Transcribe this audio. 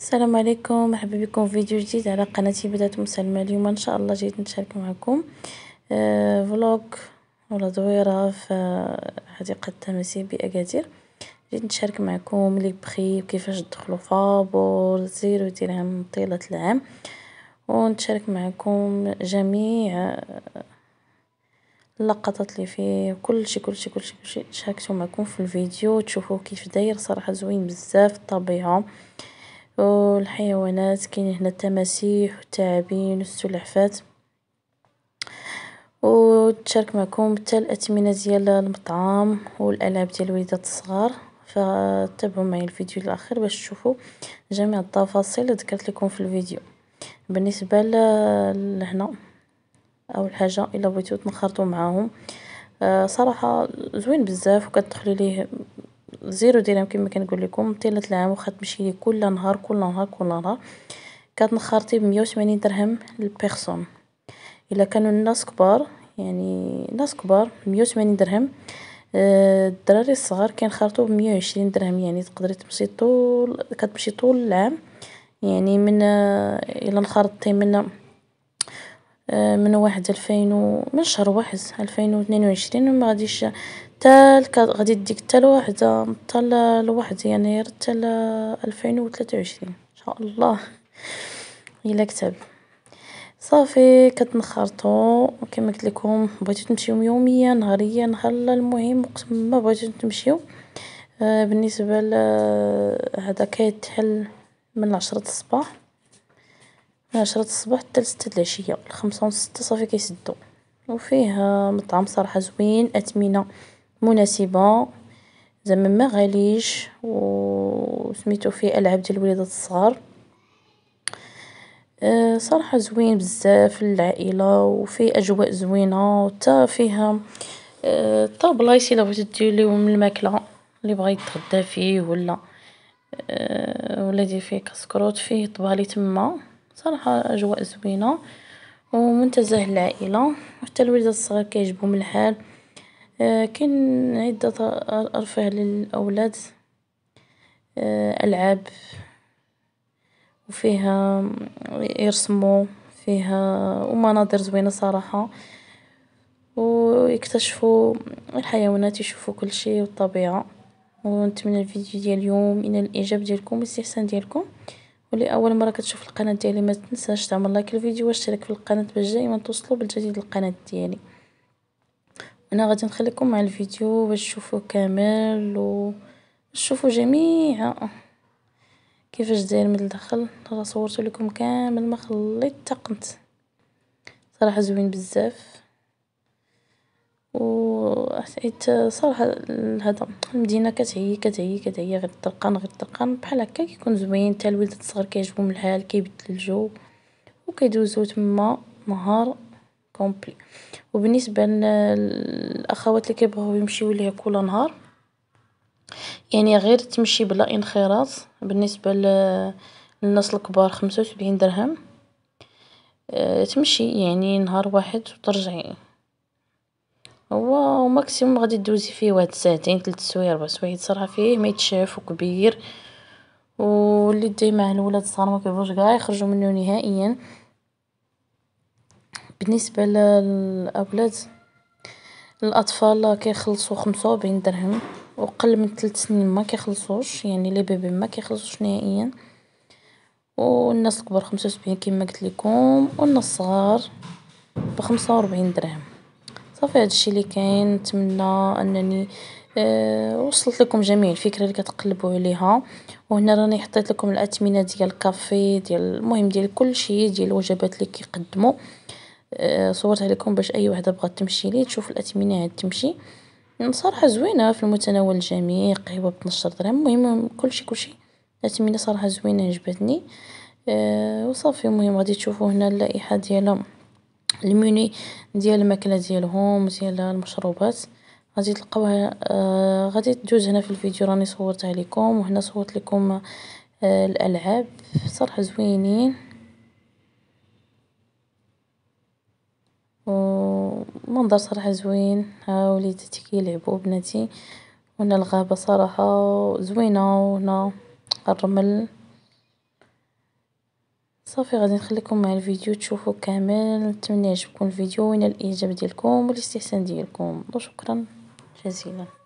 السلام عليكم مرحبا بكم في فيديو جديد على قناتي بدات مسلمة اليوم. إن شاء الله جيت نشارك معكم. آه ولا دويرة في حديقة التماسيح بأكادير جيت نشارك معكم les prix وكيفاش تدخلوا فابور zéro درهم طيلة العام. ونشارك معكم جميع اللقطات اللي فيه. كلشي كلشي كلشي كلشي شاركته معكم في الفيديو. تشوفوا كيف داير. صراحة زوين بزاف الطبيعة. والحيوانات كاين هنا التماسيح والثعابين والسلحفات. وتشارك معكم حتى الاثمنه ديال المطعم والألعاب ديال الوليدات الصغار. فتابعوا معي الفيديو الأخير باش تشوفوا جميع التفاصيل اللي ذكرت لكم في الفيديو. بالنسبة لهنا أول حاجة إلا بغيتو تنخرطوا معاهم. صراحة زوين بزاف وكتدخلي ليه zéro درهم كما كنقول لكم طيله العام واخا تمشي ليه كل نهار كل نهار كل نهار. كتنخرطي بمية وثمانين درهم لل personne إلا كانوا الناس كبار يعني ناس كبار مية وثمانين درهم. الدراري الصغار كينخرطوا بمية وعشرين درهم يعني تقدري تمشي طول كتمشي طول العام. يعني من إلا انخرطتي من من واحد ألفين و من شهر واحد ألفين واثنين وعشرين ما غاديش حتى غادي تديك حتى لواحد حتى لواحد يناير حتى ألفين وثلاثة وعشرين. إن شاء الله. إلا كتب صافي كتنخرطو. كما قلت لكم بغيتو تمشيو يوميا نهاريا نهار المهم وقت ما بغيتو تمشيو. بالنسبة لهذا كيتحل من عشرة الصباح. من عشرة الصباح حتى لستة العشية. الخمسة ونص ستة صافي كيسدو. وفيه مطعم صراحة زوين أثمنة مناسبة. زعما ما غاليش وسميتو فيه ألعاب ديال الوليدات الصغار. صراحة زوين بزاف للعائلة وفيه أجواء زوينة وتا فيه تا بلايص إلا بغيتو ديرو من الماكلة اللي بغا يتغدى فيه ولا ولا يدير فيه كسكروط فيه طبالي تما. صراحة أجواء زوينة ومنتزه للعائلة وحتى الوليدات الصغار كيعجبهم الحال. كاين عدة أرفاه للأولاد ألعاب وفيها يرسموا فيها ومناظر زوينة صراحة ويكتشفوا الحيوانات يشوفوا كل شيء والطبيعة. ونتمنى الفيديو ديال اليوم ينال الإعجاب ديالكم والاستحسان ديالكم. واللي أول مرة كتشوف القناة ديالي ما تنساش تعمل لايك للفيديو واشترك في القناة باش دائما توصلوا بالجديد للقناة ديالي. أنا غادي نخليكم مع الفيديو باش تشوفوا كامل و تشوفوا جميع كيفاش داير من الداخل؟ راه صورت لكم كامل ما خليت حتى قنت صراحة زوين بزاف. و حيت صراحة هذا المدينة كتعيي كتعيي كتعيي غير الطرقان غير الطرقان بحال هكا كيكون زوين حتى الوليدات الصغار كيعجبهم الحال كيبدل الجو. وكيدوزو تما نهار complet. وبالنسبة للاخوات اللي كيبغيو يمشيو ليه كل نهار يعني غير تمشي بلا انخراط بالنسبة للناس الكبار خمسة وسبعين درهم تمشي يعني نهار واحد وترجعي. هو maximum غادي دوزي فيه واحد ساعتين ثلاث سوايع ربع سوايع صراحة فيه ما يتشاف وكبير. واللي داي مع الولاد الصغار ما كيبغوش كاع يخرجوا منه نهائيا. بالنسبة للأولاد الأطفال كيخلصوا خمسة وأربعين درهم وقل من ثلاث سنين ما كيخلصوش يعني les bébés ما كيخلصوش نهائيا. والناس الكبار خمسة وسبعين كما قلت لكم والناس الصغار بخمسة وربعين درهم. صافي هادشي اللي كاين نتمنى أنني أه وصلت لكم جميع الفكرة اللي كتقلبوا عليها. وهنا راني حطيت لكم الأثمنة ديال الكافي ديال المهم ديال كل شيء ديال الوجبات اللي كيقدموا. صورتها لكم باش أي وحدة بغات تمشي ليه تشوف الاثمنه هاد تمشي. صراحة زوينة في المتناول الجميع قهوة باتناش درهم. المهم كلشي كلشي. الأثمنة صراحة زوينة عجبتني. أه وصافي. المهم غادي تشوفوا هنا اللائحة ديال المنيو ديال الماكلة ديالهم ديال المشروبات. غادي تلقاوها أه غادي تدوز هنا في الفيديو راني صورتها لكم وهنا صورت لكم أه الألعاب. صراحة زوينين. ومنظر صراحة زوين. ها وليداتي كيلعبوا بناتي. وهنا الغابة صراحة زوينة وهنا الرمل صافي غادي نخليكم مع الفيديو تشوفوا كامل. نتمنى يعجبكم الفيديو وين الإعجاب ديالكم والاستحسان ديالكم. وشكرا جزيلا.